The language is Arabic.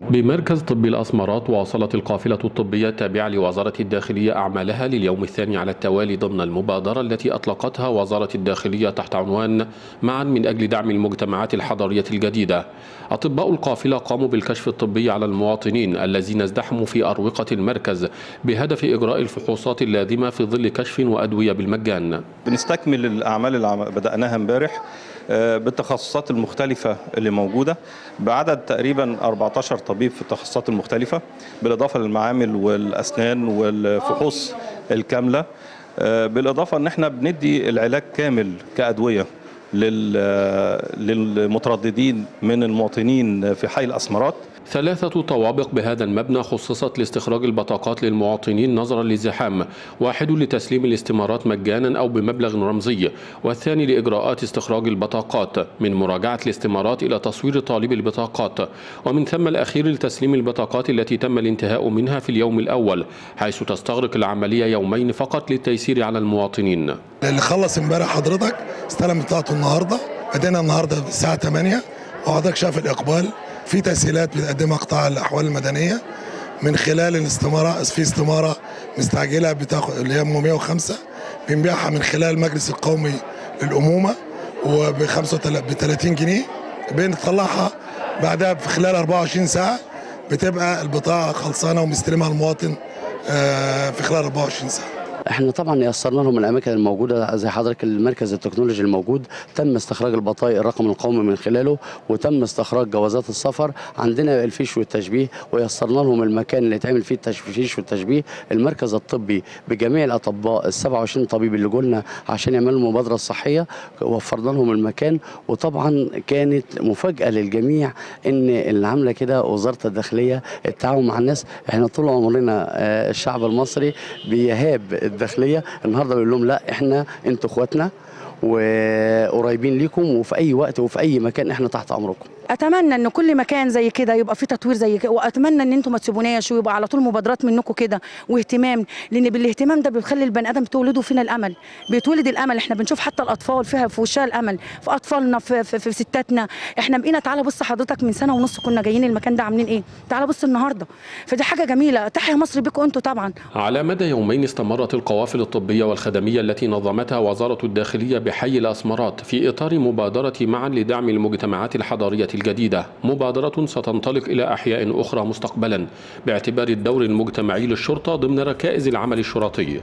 بمركز طب الأسمرات واصلت القافلة الطبية التابعة لوزارة الداخلية أعمالها لليوم الثاني على التوالي ضمن المبادرة التي أطلقتها وزارة الداخلية تحت عنوان معا من أجل دعم المجتمعات الحضرية الجديدة. أطباء القافلة قاموا بالكشف الطبي على المواطنين الذين ازدحموا في أروقة المركز بهدف إجراء الفحوصات اللازمة في ظل كشف وأدوية بالمجان. بنستكمل الأعمال اللي بدأناها امبارح. بالتخصصات المختلفة اللي موجودة. بعدد تقريبا 14 طبيب في التخصصات المختلفة بالإضافة للمعامل والأسنان والفحوص الكاملة. آه، بالإضافة أن إحنا بندي العلاج كامل كأدوية. للمترددين من المواطنين في حي الأسمرات. ثلاثة طوابق بهذا المبنى خصصت لاستخراج البطاقات للمواطنين نظرا للزحام واحد لتسليم الاستمارات مجانا أو بمبلغ رمزي والثاني لإجراءات استخراج البطاقات من مراجعة الاستمارات إلى تصوير طالب البطاقات ومن ثم الأخير لتسليم البطاقات التي تم الانتهاء منها في اليوم الأول حيث تستغرق العملية يومين فقط للتيسير على المواطنين. اللي خلص امبارح حضرتك استلم بتاعته النهارده بدينا النهارده الساعة 8 وحضرتك شاف الإقبال في تسهيلات بتقدمها قطاع الأحوال المدنية من خلال الاستمارة في استمارة مستعجلة بتاخد اللي هي 105 بنبيعها من خلال المجلس القومي للأمومة وب 30 جنيه. بنطلعها بعدها في خلال 24 ساعة بتبقى البطاقة خلصانة ومستلمها المواطن آه، في خلال 24 ساعة. إحنا طبعا يسرنا لهم الأماكن الموجودة زي حضرتك المركز التكنولوجي الموجود. تم استخراج البطايق الرقم القومي من خلاله وتم استخراج جوازات السفر. عندنا الفيش والتشبيه ويسرنا لهم المكان اللي يتعمل فيه التشفيش والتشبيه. المركز الطبي بجميع الأطباء ال 27 طبيب اللي جولنا عشان يعملوا المبادره الصحيه وفرنا لهم المكان. وطبعا كانت مفاجأة للجميع إن اللي عاملة كده وزارة الداخلية التعاون مع الناس. إحنا طول عمرنا آه، الشعب المصري بيهاب الداخلية النهارده بيقول لهم لا إحنا أنتوا إخواتنا وقريبين ليكم وفي أي وقت وفي أي مكان إحنا تحت أمركم. أتمنى إن كل مكان زي كده يبقى فيه تطوير زي كده وأتمنى إن أنتم ما تسيبوناش ويبقى على طول مبادرات منكم كده واهتمام لأن بالاهتمام ده بيخلي البني آدم تولده فينا الأمل بيتولد الأمل. إحنا بنشوف حتى الأطفال فيها في وشها الأمل في أطفالنا في, في, في ستاتنا. إحنا بقينا تعالى بص حضرتك من سنة ونص كنا جايين المكان ده عاملين إيه؟ تعالى بص النهارده. فدي حاجة جميلة. تحيا مصر بيكم أنتوا طبعا. على مدى يومين استمرت القوافل الطبية والخدمية التي نظمتها وزارة الداخلية بحي الأسمرات في إطار مبادرة معا لدعم المجتمعات الحضرية الجديدة. مبادرة ستنطلق إلى أحياء أخرى مستقبلا باعتبار الدور المجتمعي للشرطة ضمن ركائز العمل الشرطي.